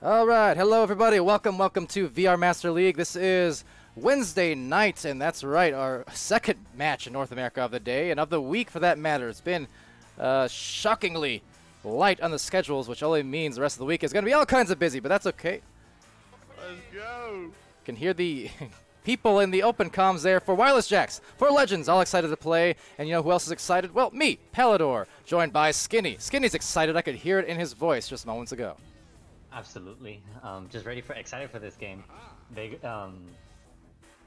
All right, hello everybody. Welcome, welcome to VR Master League. This is Wednesday night, and that's right, our second match in North America of the day and of the week, for that matter. It's been uh, shockingly light on the schedules, which only means the rest of the week is going to be all kinds of busy, but that's okay. Let's go. Can hear the people in the open comms there for Wireless Jacks, for Legends, all excited to play. And you know who else is excited? Well, me, Palidore, joined by Skinny. Skinny's excited. I could hear it in his voice just moments ago. Absolutely. Um, just ready for, excited for this game. Big, um,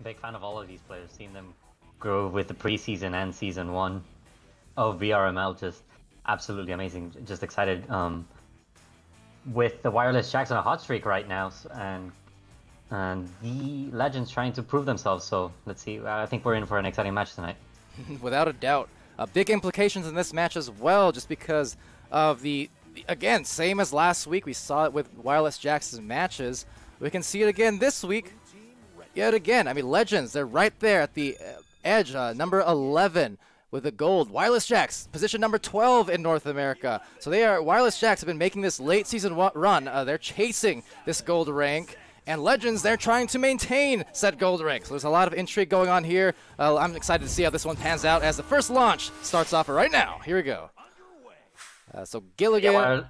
big fan of all of these players. Seeing them grow with the preseason and season one of VRML, just absolutely amazing. Just excited. Um, with the wireless jacks on a hot streak right now, and and the legends trying to prove themselves. So let's see. I think we're in for an exciting match tonight. Without a doubt, uh, big implications in this match as well, just because of the again same as last week. We saw it with wireless jacks matches. We can see it again this week. Yet again, I mean, legends. They're right there at the uh, edge, uh, number 11 with the gold. Wireless Jacks, position number 12 in North America. So they are Wireless Jacks have been making this late season run. Uh, they're chasing this gold rank. And Legends, they're trying to maintain said gold rank. So there's a lot of intrigue going on here. Uh, I'm excited to see how this one pans out as the first launch starts off right now. Here we go. Uh, so Gilligan. Yeah,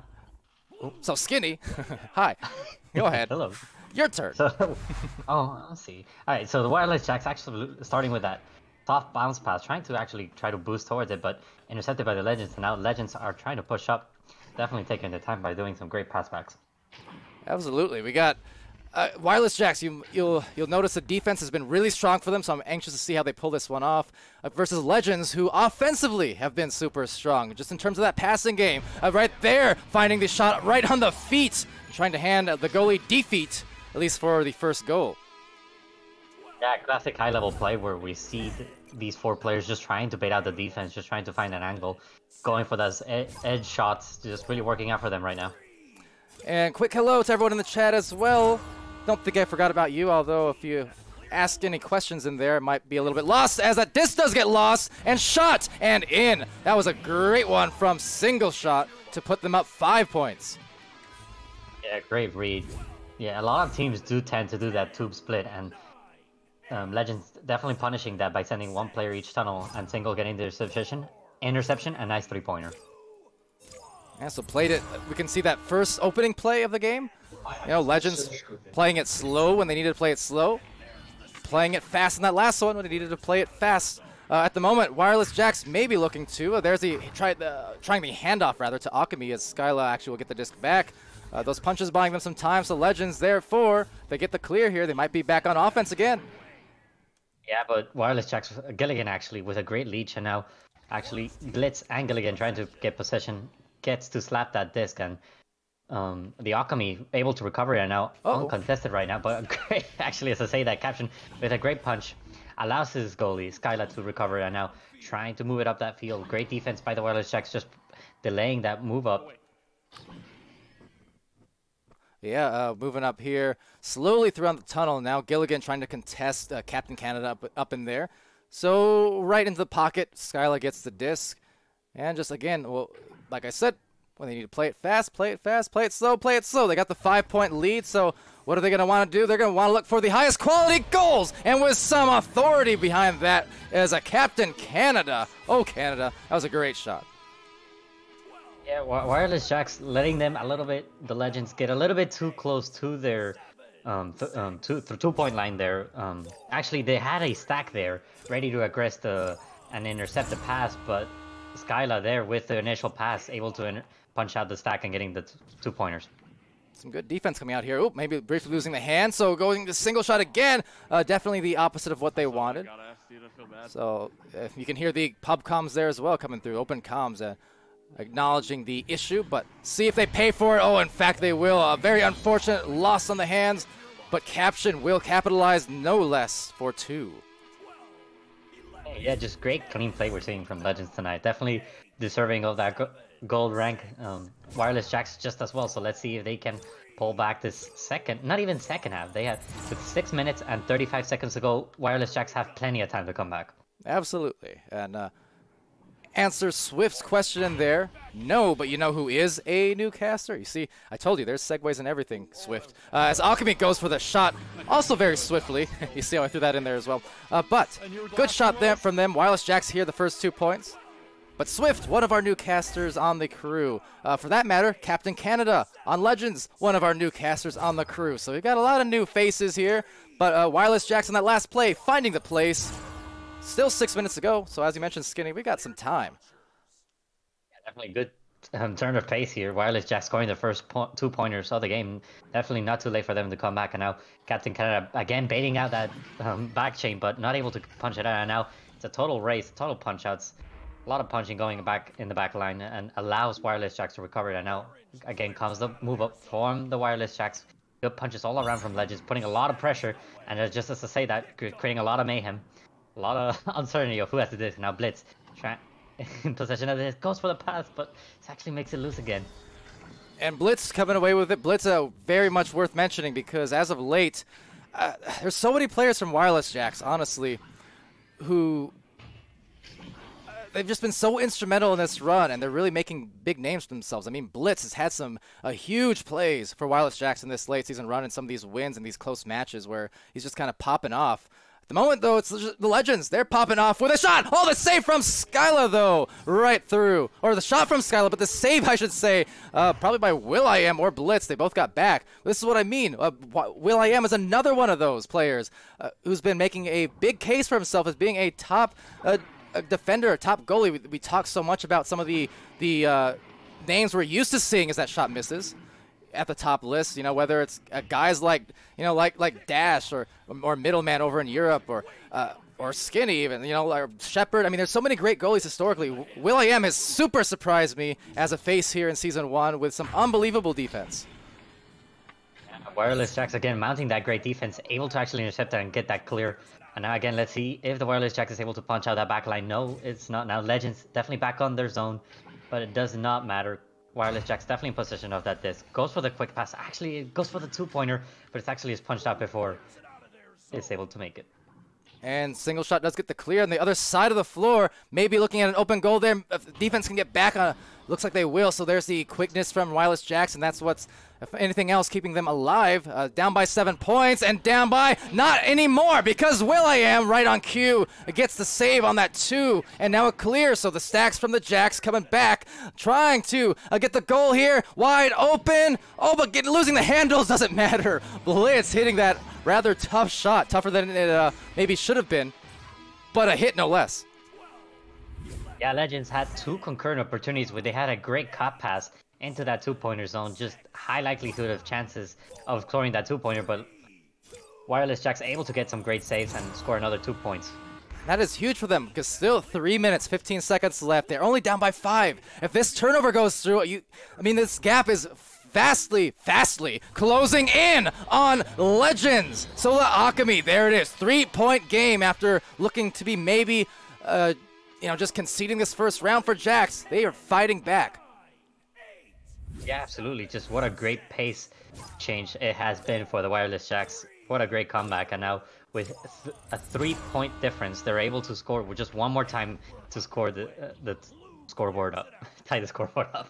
so Skinny. Hi. Go ahead. Hello. Your turn. So, oh, let's see. All right, so the wireless jacks actually starting with that soft bounce pass, trying to actually try to boost towards it, but intercepted by the legends. And now legends are trying to push up, definitely taking the time by doing some great passbacks. Absolutely, we got uh, wireless jacks. You you'll you'll notice the defense has been really strong for them, so I'm anxious to see how they pull this one off. Uh, versus legends, who offensively have been super strong, just in terms of that passing game. Uh, right there, finding the shot right on the feet, trying to hand the goalie defeat at least for the first goal. Yeah, classic high-level play where we see th these four players just trying to bait out the defense, just trying to find an angle, going for those ed edge shots, just really working out for them right now. And quick hello to everyone in the chat as well. Don't think I forgot about you, although if you ask any questions in there, it might be a little bit lost, as that disc does get lost, and shot, and in. That was a great one from single shot to put them up five points. Yeah, great read. Yeah, a lot of teams do tend to do that tube split, and um, Legends definitely punishing that by sending one player each tunnel and single getting the interception, interception, a nice three-pointer. Yeah, so played it. We can see that first opening play of the game. You know, Legends playing it slow when they needed to play it slow, playing it fast in that last one when they needed to play it fast. Uh, at the moment, Wireless Jacks may be looking to. Uh, there's the, try, the trying the handoff rather to Alchemy as Skyla actually will get the disc back. Uh, those punches buying them some time, so Legends, therefore, they get the clear here. They might be back on offense again. Yeah, but Wireless Jacks, Gilligan actually with a great leech, and now actually Blitz and Gilligan trying to get possession, gets to slap that disc, and um, the Alchemy able to recover and now -oh. uncontested right now, but great, actually, as I say that caption, with a great punch, allows his goalie, Skyla, to recover and now trying to move it up that field. Great defense by the Wireless Jacks, just delaying that move up. Yeah, uh, moving up here slowly throughout the tunnel. Now Gilligan trying to contest uh, Captain Canada up, up in there. So right into the pocket, Skyla gets the disc. And just again, well, like I said, when they need to play it fast, play it fast, play it slow, play it slow. They got the five-point lead, so what are they going to want to do? They're going to want to look for the highest quality goals, and with some authority behind that as a Captain Canada. Oh, Canada, that was a great shot. Yeah, wireless jacks letting them a little bit, the legends get a little bit too close to their um, th um two, th two point line there. Um, actually, they had a stack there ready to aggress the and intercept the pass, but Skyla there with the initial pass able to punch out the stack and getting the two pointers. Some good defense coming out here. Oop, maybe briefly losing the hand, so going to single shot again. Uh, definitely the opposite of what they wanted. So uh, you can hear the pub comms there as well coming through, open comms. Uh, acknowledging the issue, but see if they pay for it. Oh, in fact, they will. A very unfortunate loss on the hands, but Caption will capitalize no less for two. Yeah, just great clean play we're seeing from Legends tonight. Definitely deserving of that gold rank. Um, Wireless Jacks just as well, so let's see if they can pull back this second, not even second half. They had, with 6 minutes and 35 seconds to go, Wireless Jacks have plenty of time to come back. Absolutely. And uh, answer Swift's question there. No, but you know who is a new caster? You see, I told you, there's segues and everything, Swift. Uh, as Alchemy goes for the shot, also very swiftly. you see how I threw that in there as well. Uh, but, good shot there from them. Wireless Jacks here, the first two points. But Swift, one of our new casters on the crew. Uh, for that matter, Captain Canada on Legends, one of our new casters on the crew. So we've got a lot of new faces here. But uh, Wireless Jackson, that last play, finding the place. Still six minutes to go. So as you mentioned, Skinny, we got some time. Yeah, definitely good um, turn of pace here. Wireless Jack scoring the first po two pointers of the game. Definitely not too late for them to come back. And now Captain Canada again baiting out that um, back chain, but not able to punch it out. And now it's a total race, total punch outs a lot of punching going back in the back line and allows wireless jacks to recover. And now again comes the move up from the wireless jacks. Good punches all around from Legends, putting a lot of pressure. And just as to say that, creating a lot of mayhem, a lot of uncertainty of who has to do this. Now Blitz in possession of this, goes for the pass, but it actually makes it loose again. And Blitz coming away with it. Blitz uh, very much worth mentioning because as of late, uh, there's so many players from Wireless Jacks, honestly, who they've just been so instrumental in this run, and they're really making big names for themselves. I mean, Blitz has had some uh, huge plays for Wireless Jackson this late season run, and some of these wins and these close matches where he's just kind of popping off. At the moment, though, it's the Legends. They're popping off with a shot. Oh, the save from Skyla, though, right through. Or the shot from Skyla, but the save, I should say, uh, probably by Will I Am or Blitz. They both got back. This is what I mean. Uh, Am is another one of those players uh, who's been making a big case for himself as being a top uh, a defender, a top goalie. We, we talk so much about some of the the uh, names we're used to seeing as that shot misses at the top list. You know, whether it's uh, guys like you know like like Dash or or Middleman over in Europe or. Uh, or Skinny even, you know, or Shepard. I mean, there's so many great goalies historically. will.i.am has super surprised me as a face here in Season 1 with some unbelievable defense. Wireless Jacks again mounting that great defense, able to actually intercept that and get that clear and now again, let's see if the Wireless Jack is able to punch out that back line. No, it's not. Now Legends definitely back on their zone, but it does not matter. Wireless Jack's definitely in position of that disc. Goes for the quick pass. Actually, it goes for the two-pointer, but it's actually is punched out before it's able to make it. And single shot does get the clear on the other side of the floor. Maybe looking at an open goal there. If defense can get back on. Looks like they will. So there's the quickness from Wireless Jackson. That's what's if anything else, keeping them alive. Uh, down by seven points and down by not anymore because Will I Am right on cue gets the save on that two and now it clears. So the stacks from the Jacks coming back, trying to uh, get the goal here, wide open. Oh, but getting, losing the handles doesn't matter. Blitz hitting that rather tough shot, tougher than it uh, maybe should have been, but a hit no less. Yeah, Legends had two concurrent opportunities where they had a great cut pass into that two-pointer zone. Just high likelihood of chances of scoring that two-pointer, but Wireless Jack's able to get some great saves and score another two points. That is huge for them because still 3 minutes, 15 seconds left. They're only down by 5. If this turnover goes through, you I mean, this gap is vastly, vastly closing in on Legends. So the Alchemy, there it is. Three-point game after looking to be maybe, uh, you know, just conceding this first round for Jax. They are fighting back. Yeah, absolutely. Just what a great pace change it has been for the Wireless Jacks. What a great comeback. And now with th a three-point difference, they're able to score with just one more time to score the, uh, the scoreboard up, tie the scoreboard up.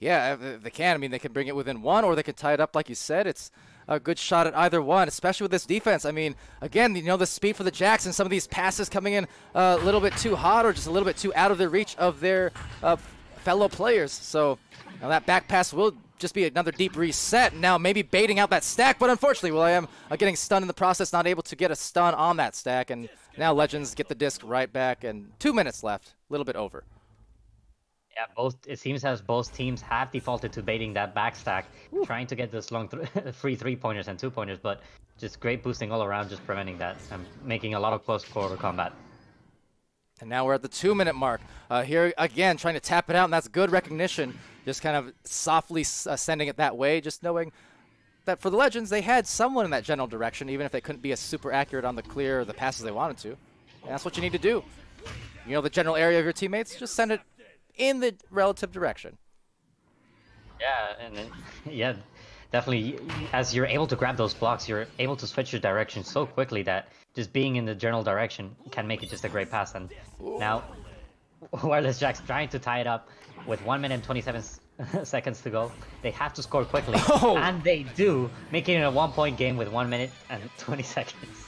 Yeah, they can. I mean, they can bring it within one, or they can tie it up, like you said. It's a good shot at either one, especially with this defense. I mean, again, you know, the speed for the Jacks and some of these passes coming in a little bit too hot or just a little bit too out of the reach of their uh, fellow players. So now that back pass will just be another deep reset. Now maybe baiting out that stack, but unfortunately will.i.am uh, getting stunned in the process, not able to get a stun on that stack. And now Legends get the disc right back and two minutes left, a little bit over. Yeah, both it seems as both teams have defaulted to baiting that back stack, Ooh. trying to get those long th free three pointers and two pointers, but just great boosting all around, just preventing that and making a lot of close quarter combat. And now we're at the two minute mark. Uh, here again, trying to tap it out, and that's good recognition just kind of softly uh, sending it that way, just knowing that for the Legends, they had someone in that general direction, even if they couldn't be as super accurate on the clear or the passes they wanted to. And that's what you need to do. You know the general area of your teammates, just send it in the relative direction. Yeah, and then, yeah, definitely. As you're able to grab those blocks, you're able to switch your direction so quickly that just being in the general direction can make it just a great pass. And now Wireless Jack's trying to tie it up with 1 minute and 27 seconds to go. They have to score quickly. Oh. And they do, making it a one point game with 1 minute and 20 seconds.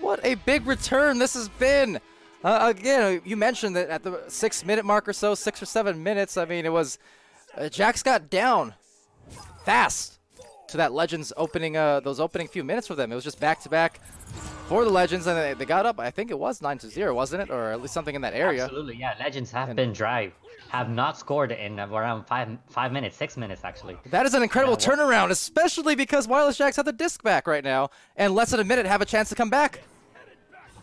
What a big return this has been. Uh, again, you mentioned that at the six minute mark or so, six or seven minutes, I mean, it was. Uh, Jax got down fast to that Legends opening, uh, those opening few minutes for them. It was just back to back for the Legends, and they, they got up. I think it was 9 to 0, wasn't it? Or at least something in that area. Absolutely, yeah. Legends have And- been dry, have not scored in around five five minutes, six minutes actually. That is an incredible Yeah, turnaround, especially because Wireless Jacks have the disc back right now, and less than a minute have a chance to come back.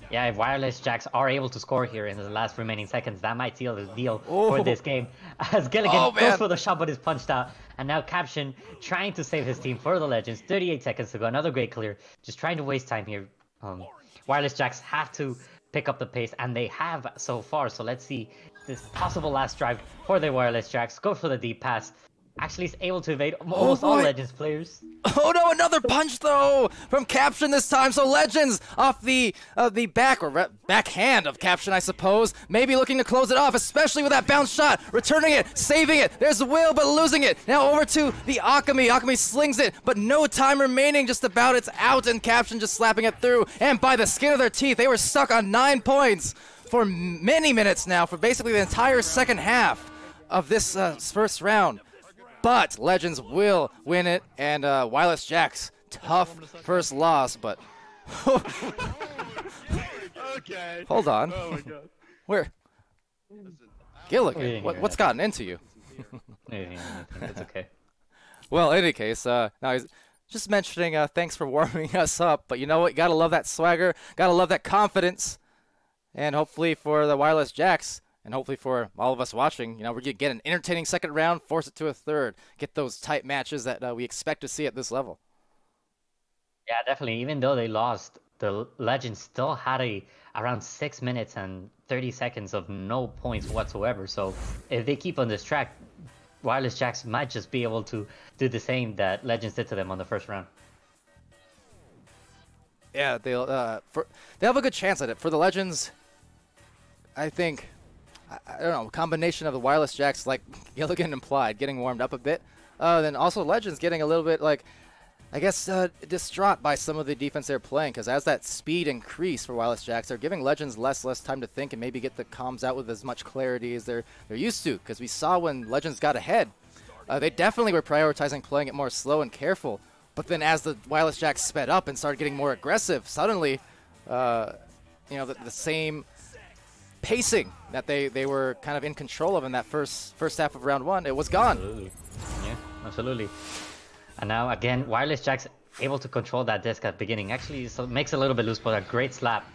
Yeah, if Wireless Jacks are able to score here in the last remaining seconds, that might seal the deal Oh. for this game. As Gilligan Oh, goes for the shot but is punched out. And now Caption trying to save his team for the Legends. 38 seconds to go. Another great clear. Just trying to waste time here. Um, Wireless Jacks have to pick up the pace, and they have so far. So let's see this possible last drive for the Wireless Jacks. Go for the deep pass. Actually is able to evade almost all. Legends players. Oh no, another punch though from Caption this time. So Legends off the uh, the back or backhand of Caption, I suppose. Maybe looking to close it off, especially with that bounce shot, returning it, saving it. There's Will, but losing it. Now over to the Akami. Akami slings it, but no time remaining. Just about it's out, and Caption just slapping it through. And by the skin of their teeth, they were stuck on nine points for many minutes now, for basically the entire second half of this uh, first round. But Legends will win it, and uh, Wireless Jacks, tough first loss, but Okay. hold on. Oh my god. Where? Gilligan, Yeah, what, what's gotten into you? It's okay. Well, in any case, uh, now he's just mentioning uh, thanks for warming us up, but you know what? You gotta love that swagger, gotta love that confidence, and hopefully for the Wireless Jacks, and hopefully for all of us watching, you know, we're gonna get an entertaining second round, force it to a third, get those tight matches that uh, we expect to see at this level. Yeah, definitely. Even though they lost, the Legends still had a around six minutes and thirty seconds of no points whatsoever. So if they keep on this track, Wireless Jacks might just be able to do the same that Legends did to them on the first round. Yeah, they'll uh, for they have a good chance at it. For the Legends, I think I, don't know, combination of the wireless jacks like Gilligan implied, getting warmed up a bit. Uh, then also Legends getting a little bit like I guess uh, distraught by some of the defense they're playing because as that speed increase for wireless jacks, they're giving Legends less less time to think and maybe get the comms out with as much clarity as they're they're used to. Because we saw when Legends got ahead, uh, they definitely were prioritizing playing it more slow and careful. But then as the wireless jacks sped up and started getting more aggressive, suddenly, uh, you know, the, the same pacing that they, they were kind of in control of in that first first half of round one, it was gone. Absolutely. Yeah, absolutely. And now again, Wireless Jack's able to control that disc at beginning. Actually, so makes a little bit loose, but a great slap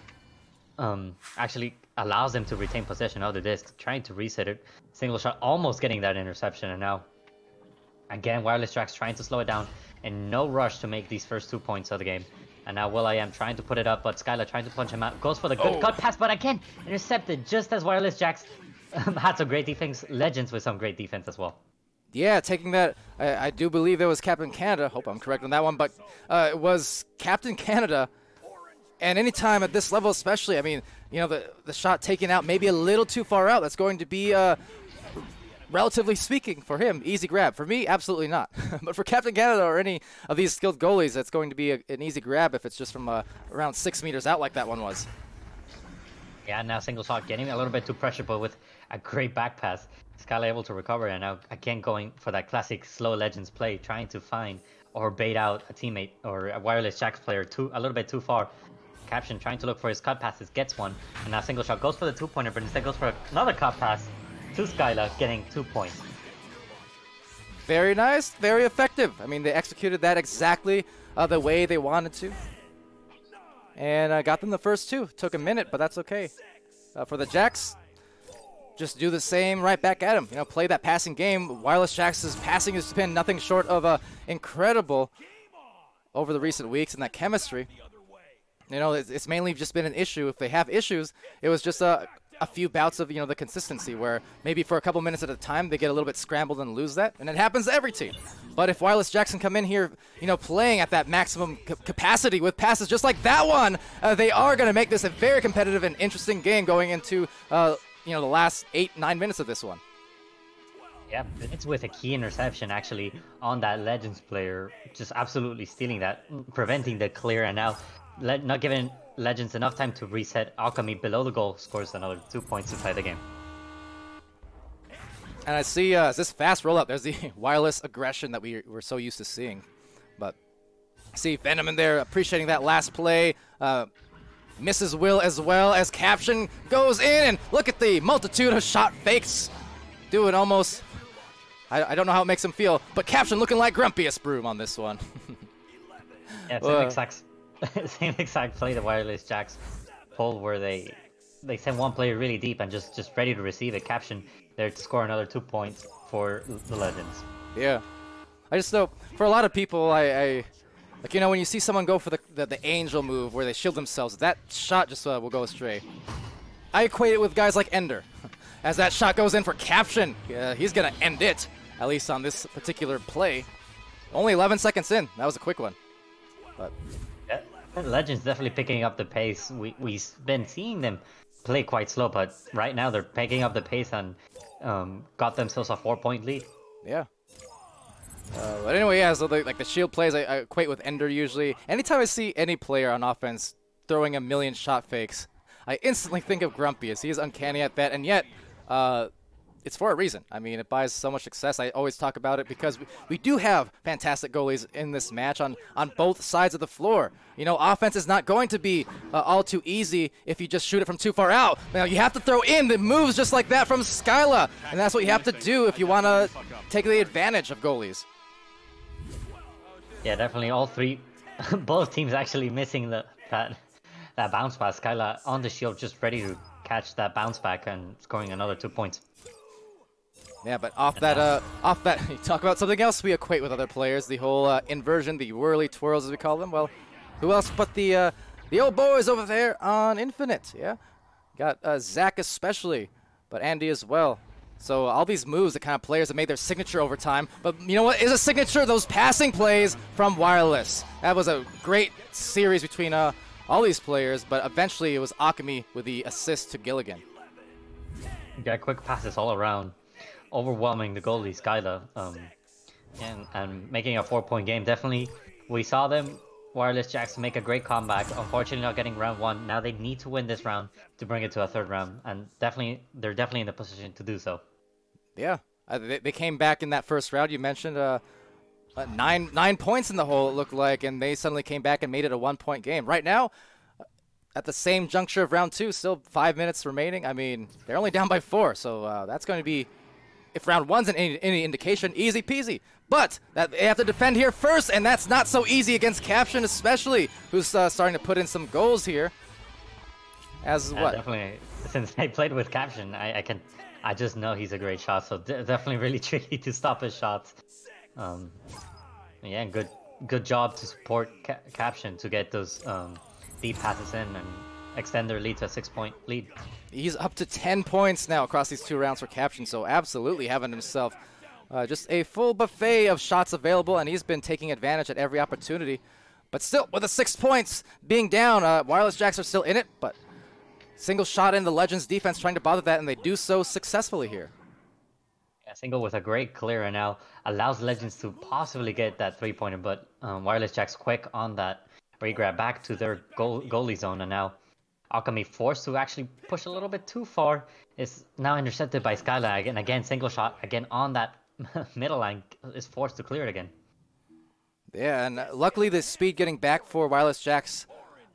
um, actually allows them to retain possession of the disc, trying to reset it. Single shot, almost getting that interception, and now again, Wireless Jack's trying to slow it down, and no rush to make these first two points of the game. And now Will I am trying to put it up, but Skylar trying to punch him out. Goes for the good Oh. cut pass, but again, intercepted just as Wireless Jacks um, had some great defense. Legends with some great defense as well. Yeah, taking that, I, I do believe it was Captain Canada. Hope I'm correct on that one, but uh, it was Captain Canada. And anytime at this level, especially, I mean, you know, the the shot taken out maybe a little too far out. That's going to be, uh, relatively speaking, for him, easy grab. For me, absolutely not. but for Captain Canada or any of these skilled goalies, that's going to be a, an easy grab if it's just from uh, around six meters out like that one was. Yeah, now single shot getting a little bit too pressure, but with a great back pass, Skylar able to recover, and now again going for that classic slow legends play, trying to find or bait out a teammate or a wireless jacks player too a little bit too far. Caption trying to look for his cut passes, gets one, and now single shot goes for the two pointer, but instead goes for another cut pass to Skylar, getting two points. Very nice, very effective. I mean, they executed that exactly uh, the way they wanted to. And uh, got them the first two. Took a minute, but that's okay. Uh, for the Jacks, just do the same right back at them. You know, play that passing game. Wireless Jacks' is passing has been nothing short of uh, incredible over the recent weeks, and that chemistry. You know, it's, it's mainly just been an issue. If they have issues, it was just a, a few bouts of you know the consistency where maybe for a couple minutes at a time they get a little bit scrambled and lose that, and it happens to every team. But if Wireless Jackson come in here, you know, playing at that maximum ca- capacity with passes just like that one, uh, they are going to make this a very competitive and interesting game going into uh, you know the last eight nine minutes of this one. Yeah, it's with a key interception actually on that Legends player, just absolutely stealing that, preventing the clear, and now not giving Legends enough time to reset. Alchemy below the goal scores another two points to tie the game. And I see uh, this fast rollout. There's the wireless aggression that we were so used to seeing. But see Venom in there appreciating that last play. Uh, misses Will as well as Caption goes in and look at the multitude of shot fakes. Doing almost, I, I don't know how it makes him feel, but Caption looking like grumpiest broom on this one. yeah, uh, exact, same exact play the Wireless Jacks pulled where they they send one player really deep and just, just ready to receive a Caption there to score another two points for the Legends. Yeah. I just know, for a lot of people, I, I like, you know, when you see someone go for the, the, the angel move where they shield themselves, that shot just uh, will go astray. I equate it with guys like Ender. As that shot goes in for Caption, uh, he's to end it, at least on this particular play. Only 11 seconds in. That was a quick one. But yeah, Legends definitely picking up the pace. We, we've been seeing them play quite slow, but right now they're picking up the pace and um, got themselves a four-point lead. Yeah. Uh, but anyway, yeah, so the, like the shield plays, I, I, equate with Ender usually. Anytime I see any player on offense throwing a million shot fakes, I instantly think of Grumpy as he is uncanny at that, and yet uh, it's for a reason. I mean, it buys so much success. I always talk about it because we, we do have fantastic goalies in this match on, on both sides of the floor. You know, offense is not going to be uh, all too easy if you just shoot it from too far out. Now, you have to throw in the moves just like that from Skyla, and that's what you have to do if you want to take the advantage of goalies. Yeah, definitely all three, both teams actually missing the, that, that bounce pass. Skyla on the shield just ready to catch that bounce back and scoring another two points. Yeah, but off that, uh, off that, you talk about something else we equate with other players, the whole uh, inversion, the whirly twirls as we call them. Well, who else but the uh, the old boys over there on Infinite, yeah? Got uh, Zach especially, but Andy as well. So all these moves, the kind of players that made their signature over time. But you know what is a signature? Those passing plays from Wireless. That was a great series between uh, all these players, but eventually it was Akami with the assist to Gilligan. Yeah, quick passes all around overwhelming the goalie Skyla, um, and and making a four-point game. Definitely, we saw them Wireless Jacks make a great comeback. Unfortunately, not getting round one. Now they need to win this round to bring it to a third round, and definitely they're definitely in the position to do so. Yeah, uh, they, they came back in that first round. You mentioned uh, uh, nine nine points in the hole. It looked like, and they suddenly came back and made it a one-point game. Right now, uh, at the same juncture of round two, still five minutes remaining. I mean, they're only down by four, so uh, that's going to be if round one's any, any indication, easy peasy. But that, they have to defend here first, and that's not so easy against Caption, especially, who's uh, starting to put in some goals here. As yeah, what? Definitely. Since I played with Caption, I, I can, I just know he's a great shot. So definitely really tricky to stop his shots. Um, yeah, good, good job to support Ca Caption to get those um, deep passes in and extend their lead to a six-point lead. He's up to 10 points now across these two rounds for Caption, so absolutely having himself uh, just a full buffet of shots available, and he's been taking advantage at every opportunity. But still, with the six points being down, uh, Wireless Jacks are still in it, but single shot in the Legends defense trying to bother that, and they do so successfully here. Yeah, single with a great clear and now allows Legends to possibly get that three-pointer, but um, Wireless Jacks quick on that regrab back to their goal goalie zone, and now Alchemy forced to actually push a little bit too far. Is now intercepted by Skyla and again single shot again on that middle line is forced to clear it again. Yeah, and luckily the speed getting back for Wireless Jacks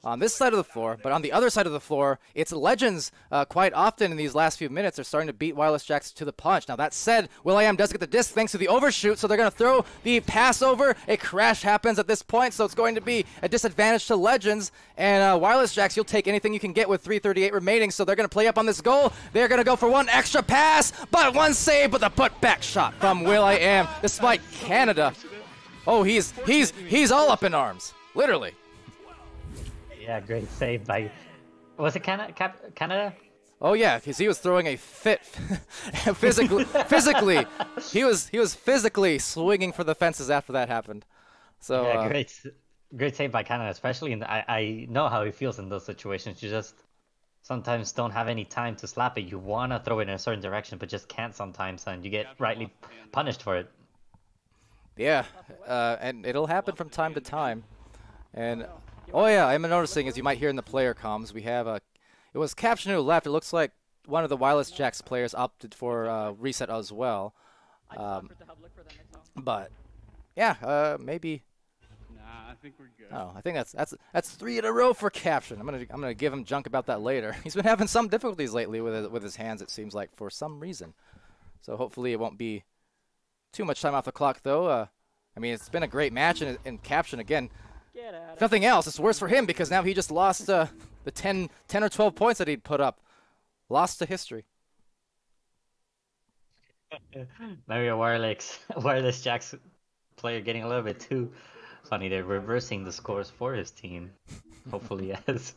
on this side of the floor, but on the other side of the floor, it's Legends uh, quite often in these last few minutes. They're starting to beat Wireless Jacks to the punch. Now, that said, Will I Am does get the disc thanks to the overshoot, so they're going to throw the pass over. A crash happens at this point, so it's going to be a disadvantage to Legends. And uh, Wireless Jacks, you'll take anything you can get with 338 remaining, so they're going to play up on this goal. They're going to go for one extra pass, but one save, with a put-back shot from Will.i.am, despite Canada. Oh, he's he's he's all up in arms, literally. Yeah, great save by. Was it Canada? Canada? Oh yeah, because he was throwing a fit, physically. physically, he was he was physically swinging for the fences after that happened. So yeah, uh, great, great save by Canada, especially And I I know how he feels in those situations. You just sometimes don't have any time to slap it. You want to throw it in a certain direction, but just can't sometimes, and you get rightly punished for it. Yeah, uh, and it'll happen from time to time. And oh yeah, I'm noticing as you might hear in the player comms, we have a. It was caption who left. It looks like one of the wireless jacks players opted for uh, reset as well. Um, but yeah, uh, maybe. Nah, I think we're good. Oh, I think that's that's that's three in a row for caption. I'm gonna I'm gonna give him junk about that later. He's been having some difficulties lately with his, with his hands. It seems like for some reason. So hopefully it won't be too much time off the clock though. Uh, I mean it's been a great match and, and caption again. If nothing else, it's worse for him because now he just lost uh, the 10, 10 or 12 points that he'd put up. Lost to history. Mario Wireless, Wireless Jack's player getting a little bit too funny. They're reversing the scores for his team. Hopefully, as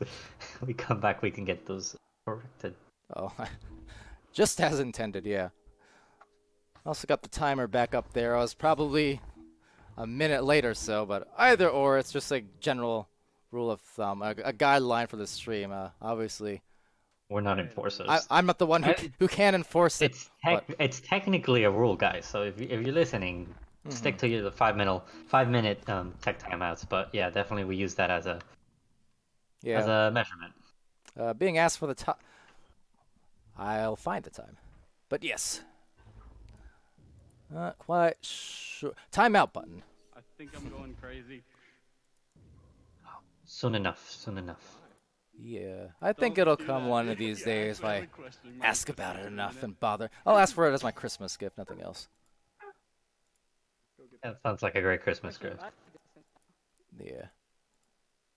we come back, we can get those corrected. Oh, just as intended, yeah. Also got the timer back up there. I was probably a minute later or so, but either or, it's just a general rule of thumb, a, a guideline for the stream. Uh, obviously, We're not enforcers. I, I'm not the one who, I- who can enforce it. it's tec- it's technically a rule, guys. So if if you're listening, stick to your five minute five minute um, tech timeouts. But yeah, definitely we use that as a yeah, as a measurement. uh, being asked for the time. I'll find the time, but yes. Not quite sure. Timeout button. I think I'm going crazy. Soon enough. Soon enough. Yeah, I think Don't it'll come that. one of these Yeah, days if I actually questioning my ask about it enough and bother. I'll ask for it as my Christmas gift, nothing else. That sounds like a great Christmas gift. Yeah.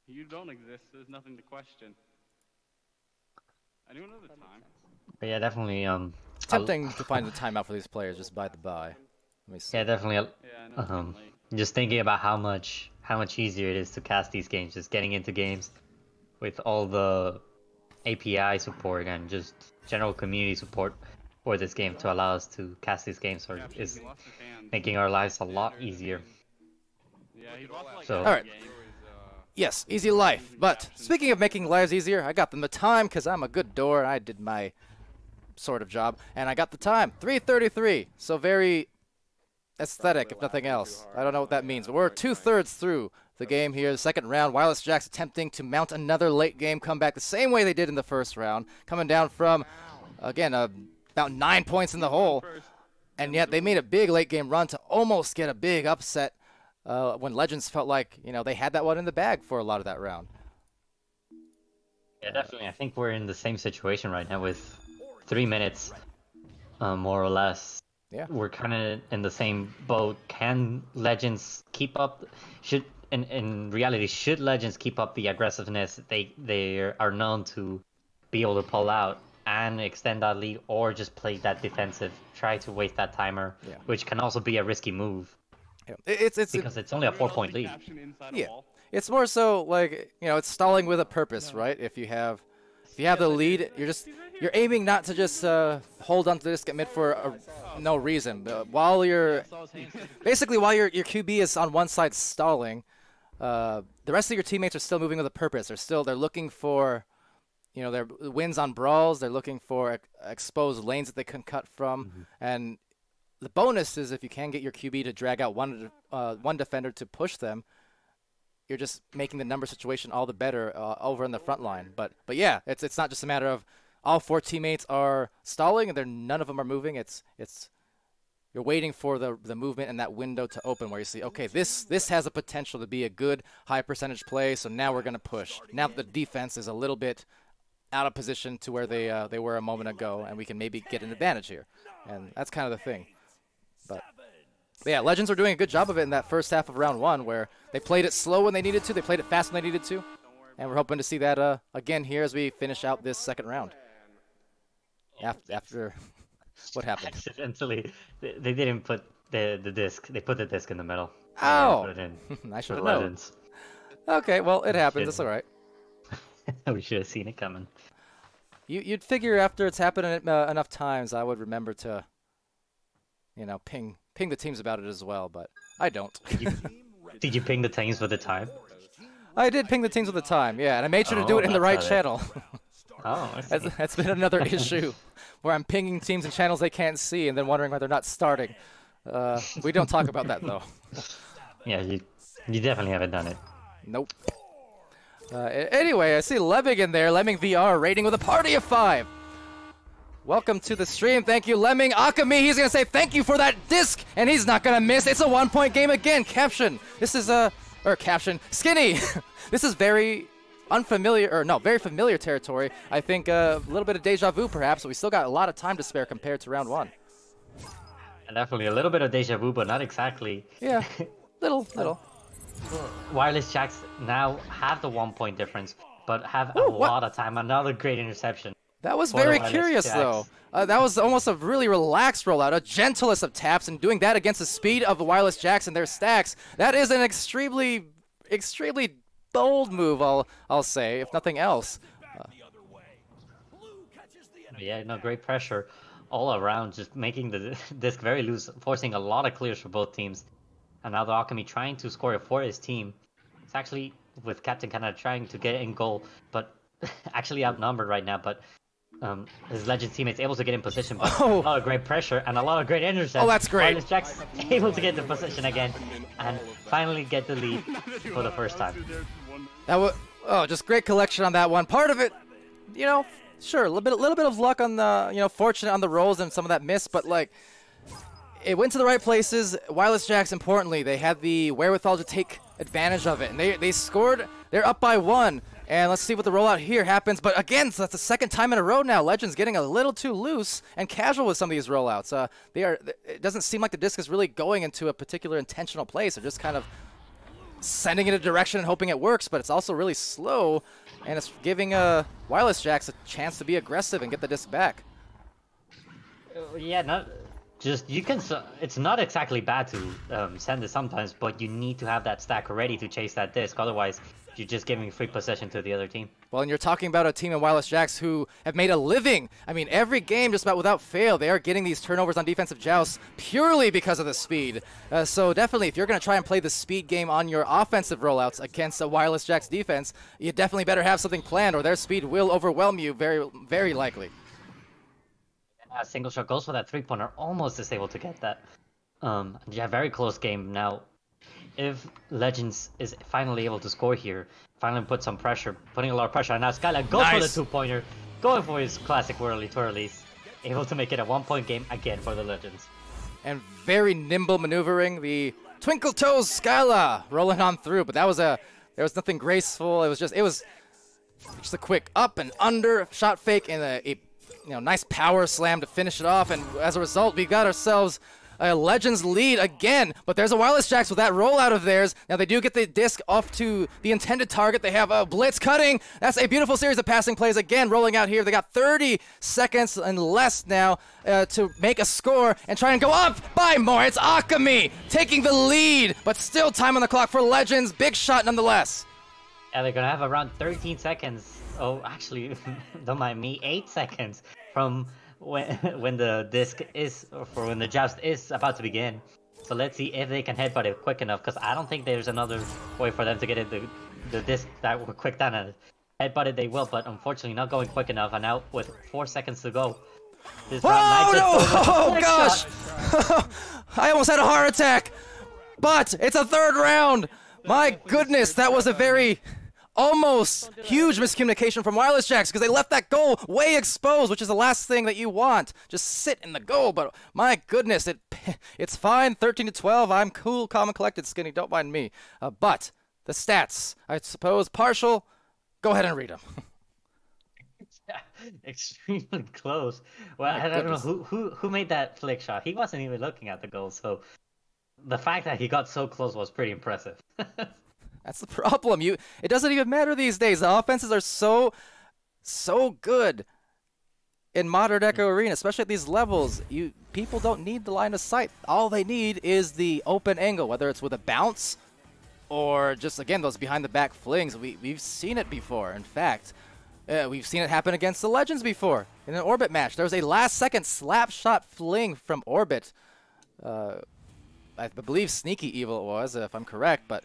You don't exist. There's nothing to question. Anyone know the time? But yeah, definitely. Um, It's I'll- tempting to find the timeout for these players just by the by. Let me see. yeah, definitely. uh, Yeah, I know. it's Um, getting late. Just thinking about how much how much easier it is to cast these games, just getting into games with all the API support and just general community support for this game to allow us to cast these games or Caption, is he lost his hand. making our lives a lot easier. Yeah, like So- Alright. Yes, easy life. But speaking of making lives easier, I got them the time because I'm a good door and I did my sort of job, and I got the time 3:33. So very aesthetic, if nothing else. I don't know what that means. We're two thirds through the game here, the second round. Wireless Jacks attempting to mount another late game comeback the same way they did in the first round, coming down from again uh, about nine points in the hole. And yet they made a big late game run to almost get a big upset uh, when Legends felt like you know they had that one in the bag for a lot of that round. Yeah, definitely. I think we're in the same situation right now with three minutes, uh, more or less. Yeah. We're kind of in the same boat. Can Legends keep up? Should in in reality, should Legends keep up the aggressiveness they they are known to be able to pull out and extend that lead, or just play that defensive, try to waste that timer, Yeah. which can also be a risky move Yeah. It's it's because it's only a four point lead. Caption a Yeah. wall. it's more so like you know it's stalling with a purpose, right? If you have if you have the lead, you're just you're aiming not to just uh, hold on to this get mid for a, no reason. But while you're basically while your your QB is on one side stalling, uh, the rest of your teammates are still moving with a purpose. They're still they're looking for, you know, their wins on brawls. They're looking for ex- exposed lanes that they can cut from, and the bonus is if you can get your QB to drag out one uh, one defender to push them, you're just making the number situation all the better uh, over in the front line. But but yeah, it's it's not just a matter of all four teammates are stalling and they're none of them are moving. It's it's you're waiting for the the movement and that window to open where you see okay this this has a potential to be a good high percentage play. So now we're gonna push. Now the defense is a little bit out of position to where they uh, they were a moment ago, and we can maybe get an advantage here. And that's kind of the thing. But yeah, Legends are doing a good job of it in that first half of round one, where they played it slow when they needed to, they played it fast when they needed to, and we're hoping to see that uh, again here as we finish out this second round. After, after what happened? Accidentally, they, they didn't put the the disc. They put the disc in the middle. Oh. didn't put it in I should have known. Legends. Okay, well it happens. It's all right. we should have seen it coming. You you'd figure after it's happened uh, enough times, I would remember to, you know, ping ping the teams about it as well. But I don't. Did you ping the teams for the time? I did ping the teams at the time, yeah, and I made sure to do Oh, it in the right channel. Oh, I That's, that's been another issue where I'm pinging teams and channels they can't see and then wondering why they're not starting. Uh, we don't talk about that though. yeah, you you definitely haven't done it. Nope. Uh, anyway, I see Lemming in there. Lemming VR rating with a party of five. Welcome to the stream. Thank you, Lemming. Akami, he's going to say thank you for that disc, and he's not going to miss. It's a one point game again. Caption. This is a. Or caption. Skinny. this is very unfamiliar, or no, very familiar territory. I think uh, a little bit of deja vu perhaps, but we still got a lot of time to spare compared to round one. Definitely a little bit of deja vu, but not exactly. Yeah. little, little. Wireless Jacks now have the one point difference, but have a what? lot of time. Another great interception. That was very curious, jacks. though. Uh, that was almost a really relaxed rollout, a gentlest of taps, and doing that against the speed of the wireless jacks and their stacks. That is an extremely, extremely bold move. I'll, I'll say, if nothing else. Yeah, no, great pressure all around, just making the disc very loose, forcing a lot of clears for both teams. And now the Alchemy trying to score for his team. It's actually with Captain Canada trying to get in goal, but actually outnumbered right now. But um, his legend teammates able to get in position, but Oh. a lot of great pressure and a lot of great intercepts. Oh, that's great. Wireless Jack's able to get the position again and finally get the lead for the first time. That was oh, just great collection on that one. Part of it, you know, sure, a little bit, a little bit of luck on the, you know, fortunate on the rolls and some of that miss, but like, it went to the right places. Wireless Jacks, importantly, they had the wherewithal to take advantage of it, and they they scored. They're up by one, and let's see what the rollout here happens. But again, so that's the second time in a row now. Legends getting a little too loose and casual with some of these rollouts. Uh, they are. It doesn't seem like the disc is really going into a particular intentional place. They're just kind of sending it a direction and hoping it works, but it's also really slow, and it's giving uh, Wireless Jacks a chance to be aggressive and get the disc back. Uh, Yeah, not just you can. It's not exactly bad to um, send it sometimes, but you need to have that stack ready to chase that disc. Otherwise, you're just giving free possession to the other team. Well, and you're talking about a team in Wireless Jacks who have made a living. I mean, every game, just about without fail, they are getting these turnovers on defensive jousts purely because of the speed. Uh, so definitely, if you're going to try and play the speed game on your offensive rollouts against a Wireless Jacks defense, you definitely better have something planned, or their speed will overwhelm you very, very likely. A single shot goes for that three pointer, almost is able to get that. Um, yeah, very close game. Now, if Legends is finally able to score here, finally put some pressure, putting a lot of pressure, and now Skylar goes for the two pointer, going for his classic whirly twirlies, able to make it a one point game again for the Legends. and very nimble maneuvering. The Twinkle Toes Skyla rolling on through, but that was a there was nothing graceful. It was just it was just a quick up and under shot fake and a, a you know nice power slam to finish it off. And as a result, we got ourselves. A Legends lead again, but there's a Wireless Jacks with that rollout of theirs. Now they do get the disc off to the intended target. They have a blitz cutting. That's a beautiful series of passing plays again rolling out here. They got 30 seconds and less now uh, to make a score and try and go up by more. It's Akami taking the lead, but still time on the clock for Legends. Big shot nonetheless. Yeah, they're gonna have around 13 seconds. Oh, actually, don't mind me, 8 seconds from when when the disc is, or for when the joust is about to begin. So let's see if they can headbutt it quick enough, because I don't think there's another way for them to get it the, the disc that will quick down and headbutt it they will, but unfortunately not going quick enough. And now with 4 seconds to go, this Oh just no! Oh gosh! I almost had a heart attack. But it's a third round. My goodness, that was a very almost huge miscommunication from Wireless Jacks because they left that goal way exposed, which is the last thing that you want. Just sit in the goal. But my goodness, it it's fine. 13 to 12. I'm cool, calm, and collected. Skinny, don't mind me. Uh, but the stats, I suppose, partial. Go ahead and read them. extremely close. Well, My I don't know who, who who made that flick shot. He wasn't even looking at the goal, so the fact that he got so close was pretty impressive. That's the problem. You it doesn't even matter these days. The offenses are so so good in modern Echo Arena, especially at these levels. You people don't need the line of sight. All they need is the open angle, whether it's with a bounce or just again those behind the back flings. We we've seen it before. In fact, uh, we've seen it happen against the Legends before in an Orbit match. There was a last second slap shot fling from Orbit. Uh, I believe Sneaky Evil it was, if I'm correct, but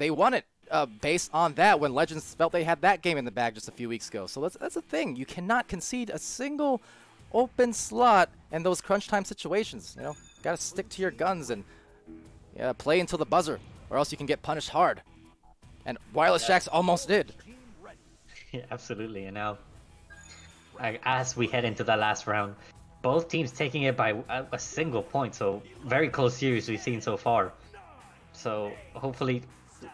they won it uh, based on that when Legends felt they had that game in the bag just a few weeks ago. So that's, that's the thing. You cannot concede a single open slot in those crunch time situations. You know, got to stick to your guns and yeah, play until the buzzer, or else you can get punished hard. And Wireless Jacks almost did. Yeah, absolutely. And now, as we head into the last round, both teams taking it by a single point. So very close series we've seen so far. So hopefully,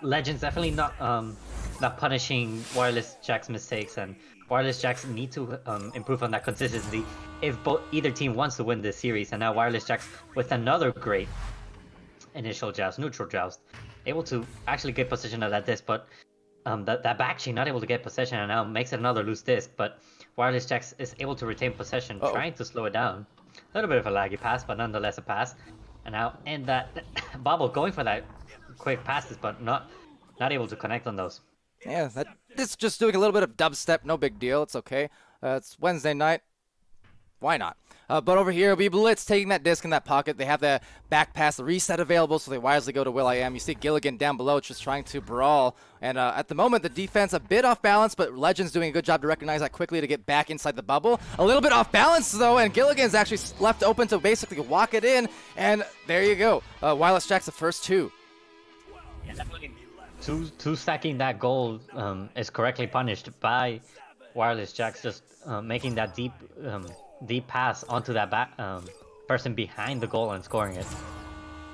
Legends definitely not um, not punishing Wireless Jack's mistakes, and Wireless Jacks need to um, improve on that consistency if both either team wants to win this series. And now Wireless Jacks with another great initial joust, neutral joust, able to actually get possession of that disc, but um, that, that back chain not able to get possession and now makes it another loose disc, but Wireless Jacks is able to retain possession, uh -oh. trying to slow it down. A little bit of a laggy pass, but nonetheless a pass. And now in that bubble going for that quick passes, but not not able to connect on those. Yeah, that it's just doing a little bit of dubstep, no big deal. It's okay. Uh, it's Wednesday night. Why not? Uh, but over here, we Blitz taking that disc in that pocket. They have the back pass, reset available, so they wisely go to Will I Am. You see Gilligan down below just trying to brawl. And uh, at the moment, the defense a bit off balance, but Legends doing a good job to recognize that quickly to get back inside the bubble. A little bit off balance, though, and Gilligan's actually left open to basically walk it in. And there you go. Uh, Wireless Jack's the first two. Two, two stacking that goal um, is correctly punished by Wireless Jacks, just uh, making that deep um, deep pass onto that back um, person behind the goal and scoring it.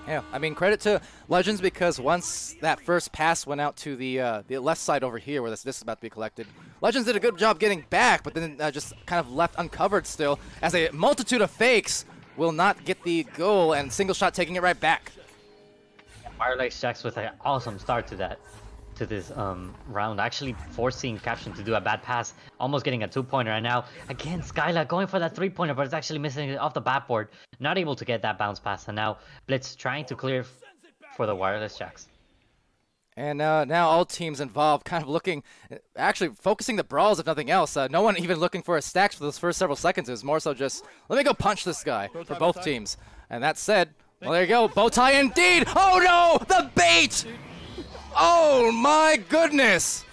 Yeah, I mean credit to Legends because once that first pass went out to the uh, the left side over here where this, this is about to be collected, Legends did a good job getting back, but then uh, just kind of left uncovered still as a multitude of fakes will not get the goal and single shot taking it right back. Wireless Jacks with an awesome start to that to this um, round, actually forcing Caption to do a bad pass, almost getting a two-pointer, and now, again, Skyla going for that three-pointer, but it's actually missing it off the backboard, not able to get that bounce pass, and now Blitz trying to clear for the Wireless Jacks. And uh, now all teams involved kind of looking, actually focusing the brawls if nothing else. Uh, no one even looking for a stacks for those first several seconds. It was more so just, let me go punch this guy for both teams. And that said, well, there you go. Bow tie indeed. Oh no, the bait! Oh my goodness!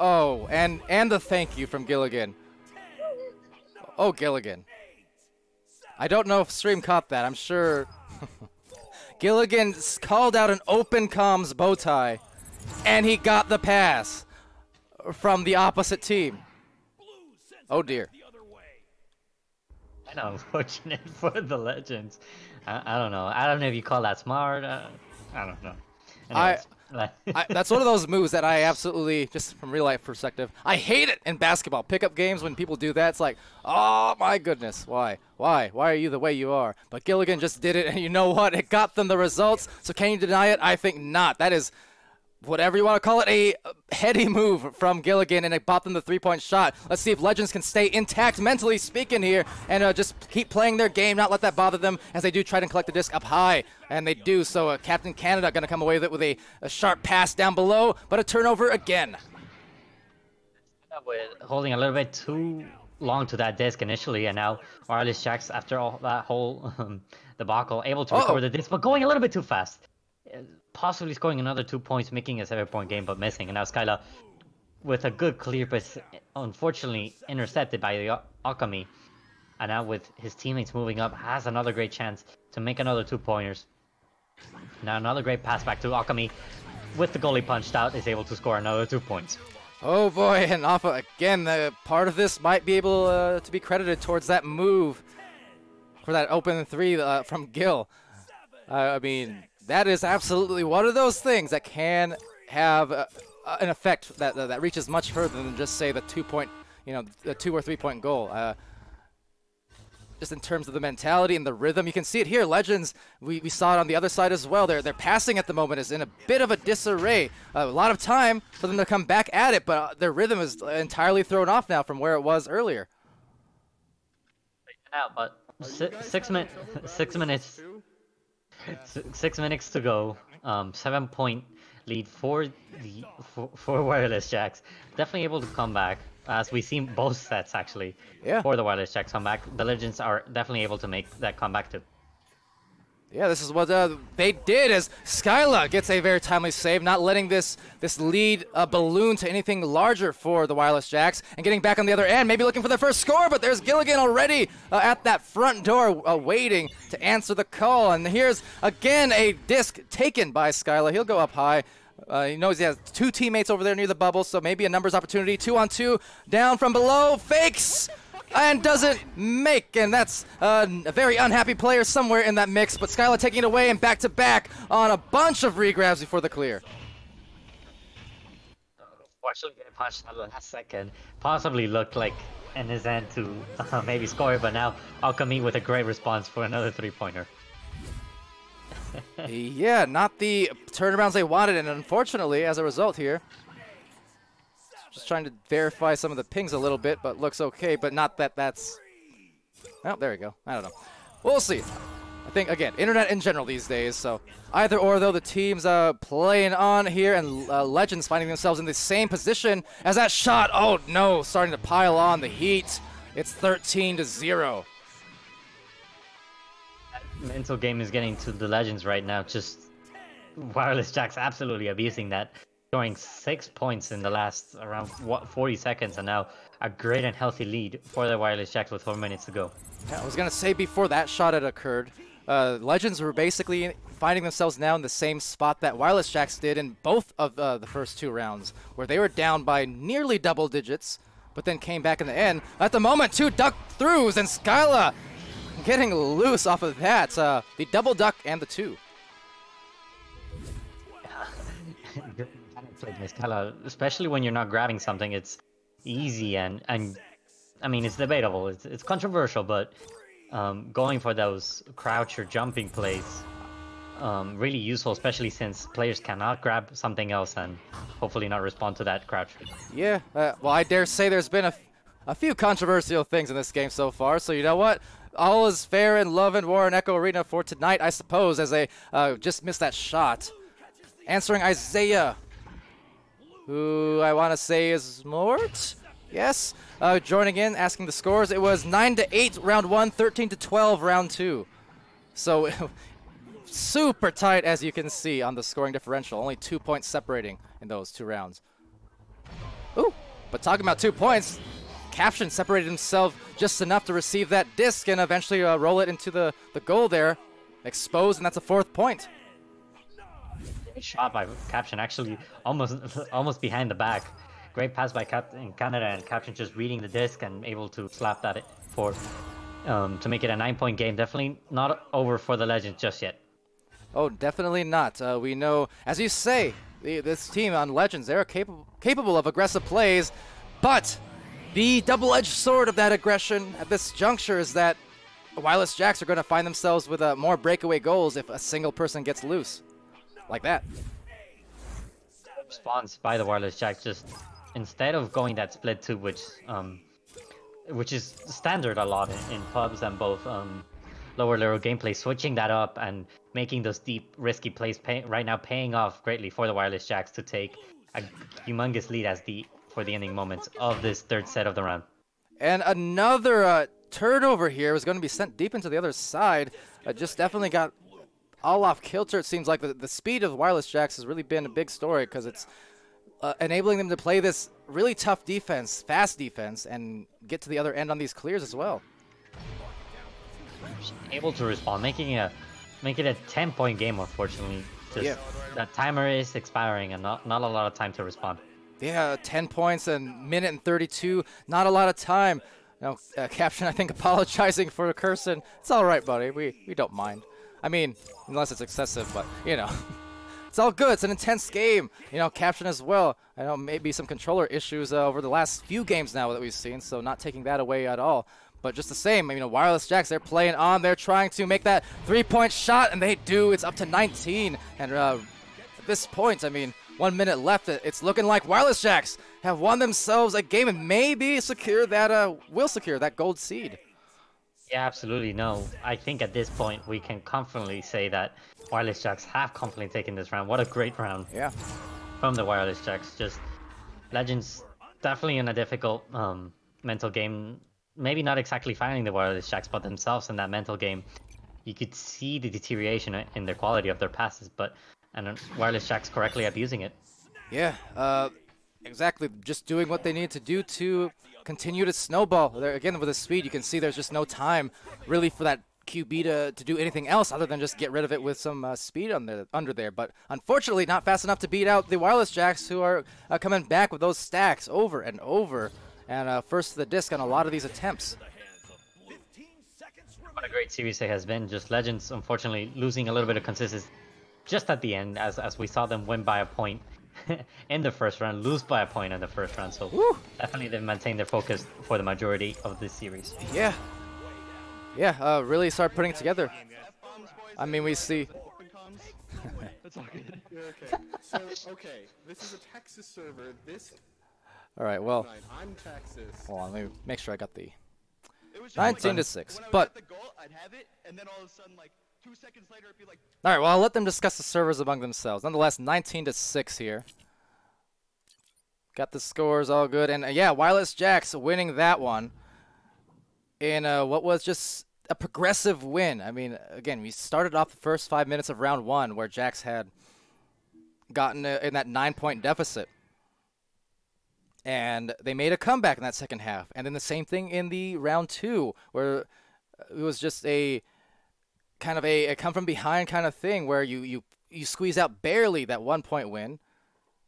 Oh, and and the thank you from Gilligan. Oh, Gilligan. I don't know if stream caught that. I'm sure Gilligan called out an open comms bow tie, and he got the pass from the opposite team. Oh dear. I know, unfortunate for the legends. I, I, don't know. I don't know if you call that smart. Uh, I don't know. I, I, that's one of those moves that I absolutely, just from real life perspective, I hate it in basketball. Pickup games when people do that, it's like, oh my goodness, why, why, why are you the way you are? But Gilligan just did it, and you know what? It got them the results. So can you deny it? I think not. That is whatever you want to call it, a heady move from Gilligan, and it bought them the three-point shot. Let's see if Legends can stay intact mentally speaking here, and uh, just keep playing their game, not let that bother them as they do try to collect the disc up high, and they do. So uh, Captain Canada going to come away with it with a, a, sharp pass down below, but a turnover again. With holding a little bit too long to that disc initially, and now Wireless Jacks, after all that whole um, debacle, able to recover uh -oh. the disc, but going a little bit too fast possibly scoring another two points, making a seven-point game, but missing. And now Skyla with a good clear, but unfortunately intercepted by the Akami. And now with his teammates moving up, has another great chance to make another two pointers. Now another great pass back to Akami. With the goalie punched out, is able to score another two points. Oh boy, and Alpha again, the part of this might be able uh, to be credited towards that move for that open three uh, from Gil. Uh, I mean, that is absolutely one of those things that can have uh, uh, an effect that, that reaches much further than just say the two point, you know, the two or three point goal. Uh, just in terms of the mentality and the rhythm, you can see it here. Legends, we, we saw it on the other side as well. Their their passing at the moment is in a bit of a disarray. Uh, a lot of time for them to come back at it, but uh, their rhythm is entirely thrown off now from where it was earlier. Now, but six, minutes, six minutes Six minutes to go. Um, seven point lead for the for, for wireless jacks. Definitely able to come back as we see both sets actually. Yeah. For the wireless jacks come back, the legends are definitely able to make that comeback too. Yeah, this is what uh, they did as Skyla gets a very timely save, not letting this this lead uh, balloon to anything larger for the Wireless Jacks, and getting back on the other end, maybe looking for their first score, but there's Gilligan already uh, at that front door uh, waiting to answer the call. And here's again a disc taken by Skyla. He'll go up high. Uh, he knows he has two teammates over there near the bubble, so maybe a numbers opportunity. Two on two, down from below, fakes! And doesn't make, and that's uh, a very unhappy player somewhere in that mix, but Skyla taking it away and back to back on a bunch of regrabs before the clear. Fortunately, getting punched at the last second possibly looked like in his end to uh, maybe score, but now Alchemy with a great response for another three-pointer. yeah, not the turnarounds they wanted, and unfortunately, as a result here, just trying to verify some of the pings a little bit, but looks okay, but not that that's... Oh, there we go. I don't know. We'll see. I think, again, internet in general these days, so either or, though, the team's uh, playing on here, and uh, Legends finding themselves in the same position as that shot. Oh, no, starting to pile on the heat. It's 13 to 0. mental game is getting to the Legends right now. Just Wireless Jack's absolutely abusing that scoring six points in the last around what 40 seconds, and now a great and healthy lead for the Wireless Jacks with four minutes to go. Yeah, I was gonna say before that shot had occurred, uh, Legends were basically finding themselves now in the same spot that Wireless Jacks did in both of uh, the first two rounds, where they were down by nearly double digits, but then came back in the end. At the moment, two duck throughs, and Skyla getting loose off of that. Uh, the double duck and the two. especially when you're not grabbing something, it's easy and and I mean it's debatable, it's it's controversial, but um, going for those crouch or jumping plays um, really useful, especially since players cannot grab something else and hopefully not respond to that crouch. Yeah, uh, well I dare say there's been a, a few controversial things in this game so far, so you know what? All is fair in love and war in Echo Arena for tonight, I suppose, as they uh, just missed that shot. Answering Isaiah who I want to say is Mort. Yes, uh, joining in, asking the scores. It was 9 to 8 round 1, 13 to 12 round 2. So super tight as you can see on the scoring differential. Only two points separating in those two rounds. Ooh, but talking about two points, Caption separated himself just enough to receive that disc and eventually uh, roll it into the, the goal there. Exposed, and that's a fourth point shot by Caption, actually almost almost behind the back. Great pass by Captain in Canada, and Caption just reading the disc and able to slap that for um, to make it a nine-point game. Definitely not over for the Legends just yet. Oh, definitely not. Uh, we know, as you say, the, this team on Legends, they're capable capable of aggressive plays, but the double-edged sword of that aggression at this juncture is that Wireless Jacks are going to find themselves with uh, more breakaway goals if a single person gets loose like that. Response by the wireless jack just instead of going that split two, which um, which is standard a lot in, in pubs and both um, lower level gameplay, switching that up and making those deep risky plays pay, right now paying off greatly for the wireless jacks to take a humongous lead as the for the ending moments of this third set of the round. And another uh, turnover here was going to be sent deep into the other side. Uh, just definitely got all off kilter. It seems like the, the speed of wireless jacks has really been a big story because it's uh, enabling them to play this really tough defense, fast defense, and get to the other end on these clears as well. Able to respond, making a make it a 10 point game unfortunately. Just yeah. that timer is expiring and not, not a lot of time to respond. Yeah, 10 points and minute and 32, not a lot of time. Now, uh, Caption, I think, apologizing for the cursing. It's all right, buddy. We, we don't mind. I mean, unless it's excessive, but, you know. it's all good. It's an intense game. You know, Caption as well. I know maybe some controller issues uh, over the last few games now that we've seen, so not taking that away at all. But just the same, you know, Wireless Jacks, they're playing on. They're trying to make that three-point shot, and they do. It's up to 19. And uh, at this point, I mean, one minute left. It's looking like Wireless Jacks have won themselves a game and maybe secure that, uh, will secure that gold seed. Yeah, absolutely. No, I think at this point we can confidently say that Wireless Jacks have confidently taken this round. What a great round. Yeah. From the Wireless Jacks. Just Legends definitely in a difficult um, mental game. Maybe not exactly finding the Wireless Jacks, but themselves in that mental game. you could see the deterioration in their quality of their passes, but and Wireless Jack's correctly abusing it. Yeah, uh, exactly. Just doing what they need to do to continue to snowball. There, again, with the speed, you can see there's just no time really for that QB to, to do anything else other than just get rid of it with some uh, speed under, under there. But unfortunately, not fast enough to beat out the Wireless Jacks, who are uh, coming back with those stacks over and over. And uh, first to the disc on a lot of these attempts. What a great series it has been. Just Legends, unfortunately, losing a little bit of consistency just at the end, as, as we saw them win by a point in the first round, lose by a point in the first round. So Woo. definitely they've maintained their focus for the majority of this series. Yeah. Yeah, uh, really start putting it together. I mean, we see. That's all good. okay. So, okay, this is a Texas server. This All right, well, I'm Texas. hold on, let me make sure I got the It was just 19 like, to 6. when I would But goal, I'd have it, and then all of a sudden, like two seconds later, like, All right, well, I'll let them discuss the servers among themselves. Nonetheless, 19 to 6 here. Got the scores all good. And uh, yeah, Wireless Jacks winning that one in uh, what was just a progressive win. I mean, again, we started off the first five minutes of round one where Jacks had gotten uh, in that nine point deficit. And they made a comeback in that second half. And then the same thing in the round two where uh, it was just a kind of a, a come from behind kind of thing where you, you you squeeze out barely that one point win,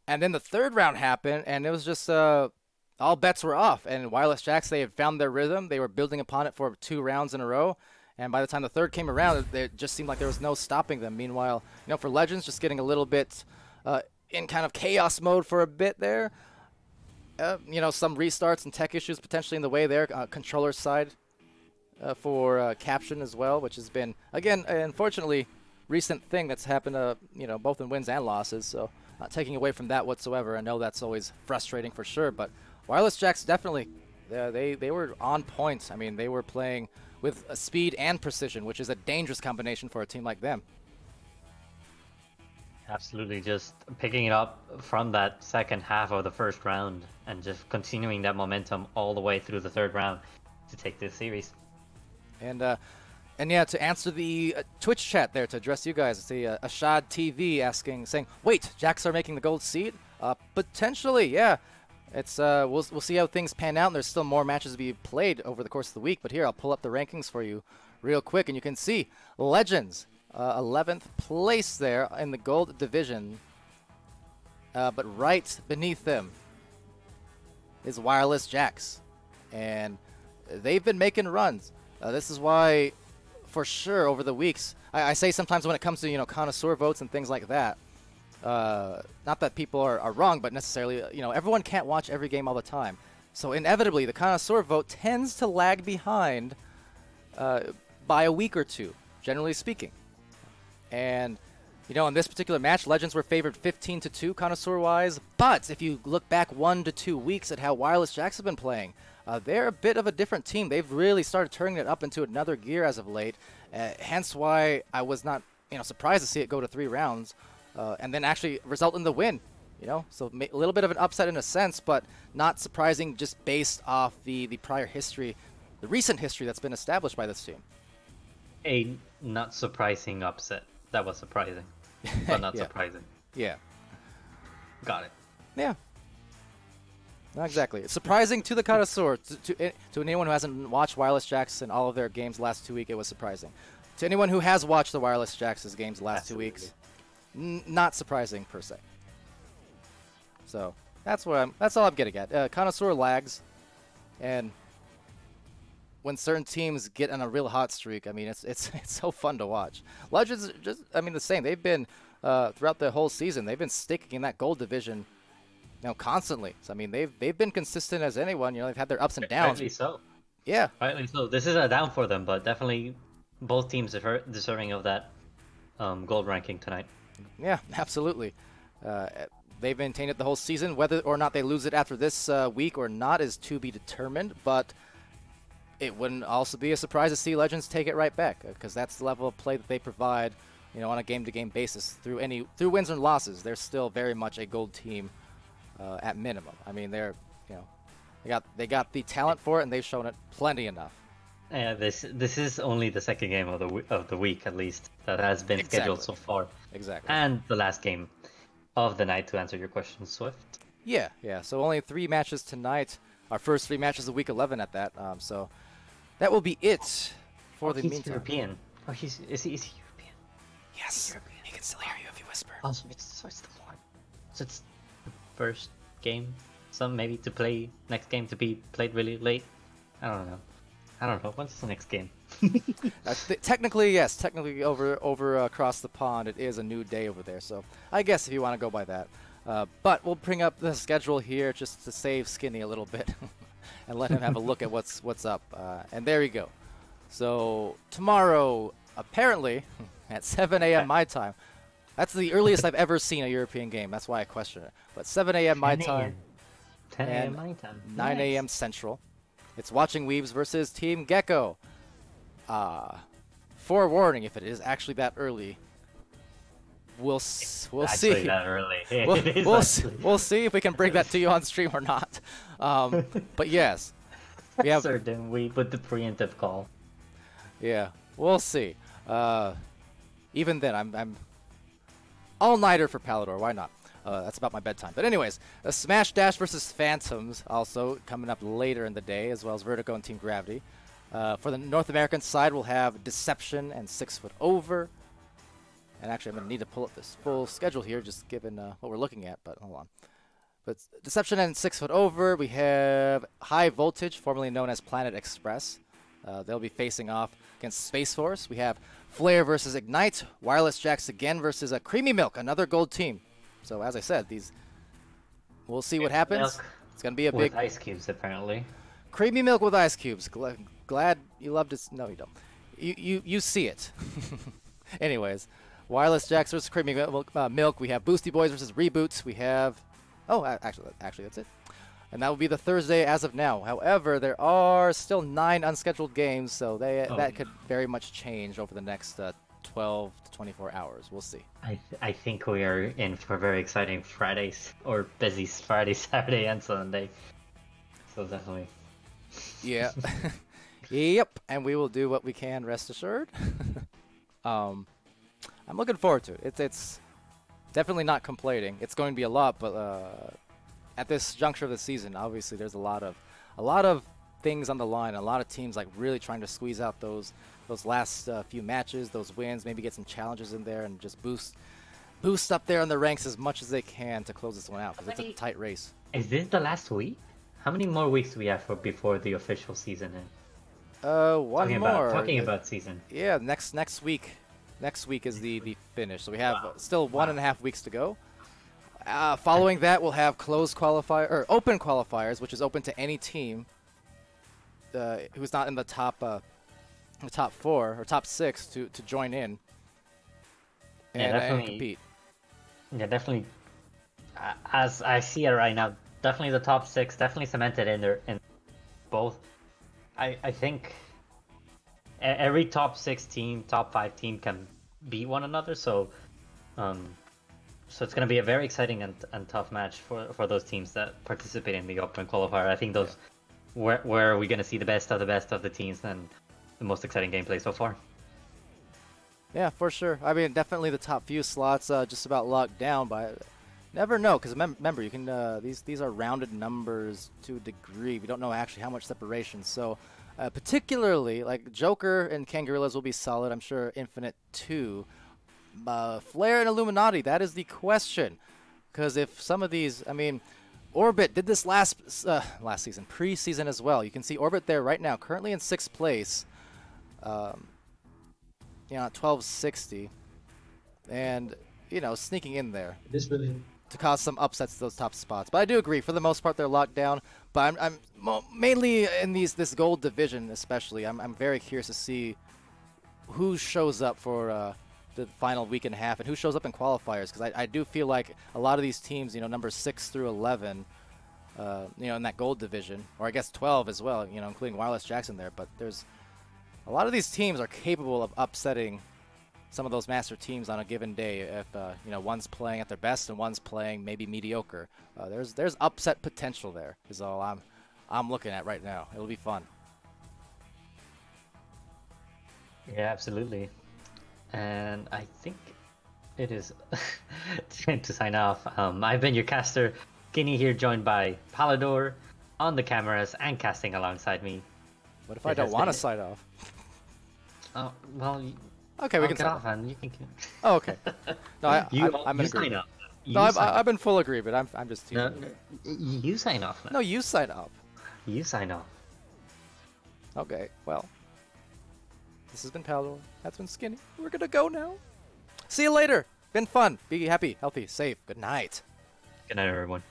and then the third round happened and it was just uh all bets were off and Wireless Jacks they had found their rhythm they were building upon it for two rounds in a row and by the time the third came around it, just seemed like there was no stopping them. Meanwhile, you know for Legends just getting a little bit uh, in kind of chaos mode for a bit there. Uh, you know some restarts and tech issues potentially in the way there uh, controller side uh, for uh, caption as well, which has been again, unfortunately, recent thing that's happened. Uh, you know, both in wins and losses. So not taking away from that whatsoever. I know that's always frustrating for sure, but Wireless Jacks definitely, uh, they they were on point. I mean, they were playing with speed and precision, which is a dangerous combination for a team like them. Absolutely, just picking it up from that second half of the first round and just continuing that momentum all the way through the third round to take this series. And uh, and yeah, to answer the uh, Twitch chat there, to address you guys, I see uh, Ashad TV asking, saying, "Wait, Jacks are making the gold seed? Uh, potentially, yeah. It's uh, we'll we'll see how things pan out. And there's still more matches to be played over the course of the week. But here, I'll pull up the rankings for you real quick, and you can see Legends, uh, 11th place there in the gold division. Uh, but right beneath them is Wireless Jacks, and they've been making runs. Uh, this is why, for sure, over the weeks, I, I, say sometimes when it comes to you know connoisseur votes and things like that. Uh, not that people are, are wrong, but necessarily, you know, everyone can't watch every game all the time. So inevitably, the connoisseur vote tends to lag behind uh, by a week or two, generally speaking. And you know, in this particular match, Legends were favored 15 to 2 connoisseur wise. But if you look back one to two weeks at how Wireless Jacks have been playing, uh, they're a bit of a different team. They've really started turning it up into another gear as of late. Uh, hence why I was not, you know, surprised to see it go to three rounds, uh, and then actually result in the win. You know, so a little bit of an upset in a sense, but not surprising just based off the the prior history, the recent history that's been established by this team. A not surprising upset. That was surprising, but not Yeah. surprising. Yeah. Got it. Yeah. Not exactly. It's Surprising to the connoisseur, to, to, to anyone who hasn't watched Wireless Jacks in all of their games last two weeks, it was surprising. To anyone who has watched the Wireless Jacks' games last two weeks, n- not surprising per se. So that's what I'm. That's all I'm getting at. Uh, connoisseur lags, and when certain teams get on a real hot streak, I mean, it's it's it's so fun to watch. Legends, just I mean, the same. They've been uh, throughout the whole season. They've been sticking in that gold division, you know, constantly. So I mean, they've they've been consistent as anyone. You know, they've had their ups and downs. Rightly so. Yeah, Rightly so. This is a down for them, but definitely both teams are deserving of that um, gold ranking tonight. yeah, absolutely. Uh, they've maintained it the whole season. Whether or not they lose it after this uh, week or not is to be determined. But it wouldn't also be a surprise to see Legends take it right back because that's the level of play that they provide. You know, on a game-to-game basis through any through wins and losses, they're still very much a gold team uh, at minimum. I mean, they're you know they got they got the talent for it and they've shown it plenty enough. Yeah, this this is only the second game of the of the week at least that has been scheduled so far, Exactly. and the last game of the night to answer your question, Swift. Yeah, yeah. So only three matches tonight. Our first three matches of week 11 at that. Um, so that will be it for Oh, the he's meantime. European. Oh, he's is he, is he European? Yes. European. He can still hear you if you whisper. Oh, so it's, so it's the one. So it's first game. Some maybe to play next game to be played really late. I don't know. I don't know. When's the next game? Uh, th- technically, yes. Technically, over over uh, across the pond, it is a new day over there. So I guess if you want to go by that. Uh, but we'll bring up the schedule here just to save Skinny a little bit and let him have a look at what's what's up. Uh, and there you go. So tomorrow, apparently, at 7 a.m. my time. That's the earliest I've ever seen a European game. That's why I question it. But 7 a.m. my time. 10 a.m. my time. 9 Nice. a.m. Central. It's Watching Weaves versus Team Gecko. Uh, forewarning, if it is actually that early, we'll we'll Actually, see. that early. We'll, we'll, s- actually. we'll see if we can bring that to you on stream or not. Um, but yes, we have certain we put the preemptive call. yeah, we'll see. Uh, even then, I'm I'm all nighter for Palidore. Why not? Uh, that's about my bedtime. But anyways, uh, Smash Dash versus Phantoms also coming up later in the day, as well as Vertigo and Team Gravity. Uh, for the North American side, we'll have Deception and Six Foot Over. And actually, I'm going to need to pull up this full schedule here, just given uh, what we're looking at. But hold on. But Deception and Six Foot Over, we have High Voltage, formerly known as Planet Express. Uh, they'll be facing off against Space Force. We have Flare versus Ignite, Wireless Jacks again versus a Creamy Milk, another gold team. So as I said, these we'll see what happens. Milk It's gonna be a With big ice cubes, apparently. creamy milk with ice cubes. Gla- glad you loved it. No, you don't. You you you see it. Anyways, Wireless Jacks versus Creamy Milk. Uh, milk. We have Boosty Boys versus Reboots. We have. Oh, actually, actually, that's it. And that will be the Thursday as of now. However, there are still nine unscheduled games, so they Oh. that could very much change over the next uh, 12 to 24 hours. We'll see. I th- I think we are in for very exciting Fridays or busy Friday, Saturday, and Sunday. So definitely. Yeah. yep. And we will do what we can. Rest assured. um, I'm looking forward to it. It's it's definitely not complaining. It's going to be a lot, but uh, at this juncture of the season, obviously there's a lot of a lot of things on the line. A lot of teams like really trying to squeeze out those those last uh, few matches, those wins, maybe get some challenges in there and just boost boost up there in the ranks as much as they can to close this one out because it's a tight race. Is this the last week? How many more weeks do we have for before the official season ends? Uh, one talking more. about talking The- about season. Yeah, next next week. Next week is the the finish. So we have uh, still one and a half weeks to go. Uh, following that, we'll have closed qualifier or open qualifiers, which is open to any team uh, who's not in the top uh, the top four or top six to to join in Yeah, and, and definitely. compete. Yeah, definitely. uh, As I see it right now, definitely the top six, definitely cemented in there in both. I I think every top six team, top five team can beat one another. So, um, so it's gonna be a very exciting and, and tough match for for those teams that participate in the open qualifier. I think those where where are we gonna see the best of the best of the teams and the most exciting gameplay so far. Yeah, for sure. I mean, definitely the top few slots uh, just about locked down, but never know because remember, you can uh, these these are rounded numbers to a degree. We don't know actually how much separation. So, uh, particularly like Joker and Kangarillas will be solid. I'm sure Infinite two, uh, Flare and Illuminati. That is the question, because if some of these, I mean. Orbit did this last uh, last season, preseason as well. You can see Orbit there right now, currently in sixth place. Um, you know, at 1260, and you know, sneaking in there This really to cause some upsets to those top spots. But I do agree, for the most part, they're locked down. But I'm, I'm mainly in these this gold division, especially. I'm, I'm very curious to see who shows up for uh, the final week and a half and who shows up in qualifiers because I, I do feel like a lot of these teams, you know, number six through 11. Uh, you know, in that gold division, or I guess 12 as well, you know, including Wireless Jackson there. But there's a lot of these teams are capable of upsetting some of those master teams on a given day if uh, you know one's playing at their best and one's playing maybe mediocre. Uh, there's there's upset potential there is all I'm I'm looking at right now. It'll be fun. Yeah, absolutely. And I think it is time to sign off. Um, I've been your caster, Skinny here, joined by Palidore on the cameras and casting alongside me. What if I don't want to been- sign off? Oh, well, you, Okay, we I'll can get sign off and you can. Oh, okay. No, I, you, I, I'm you in sign agreement. up. You No, I've, sign I've been full agreement. I'm, I'm just No, you sign off. Now. No, you sign up. You sign off. Okay, well. This has been Palidore. That's been Skinny. We're gonna go now. See you later. Been fun. Be happy, healthy, safe. Good night. Good night, everyone.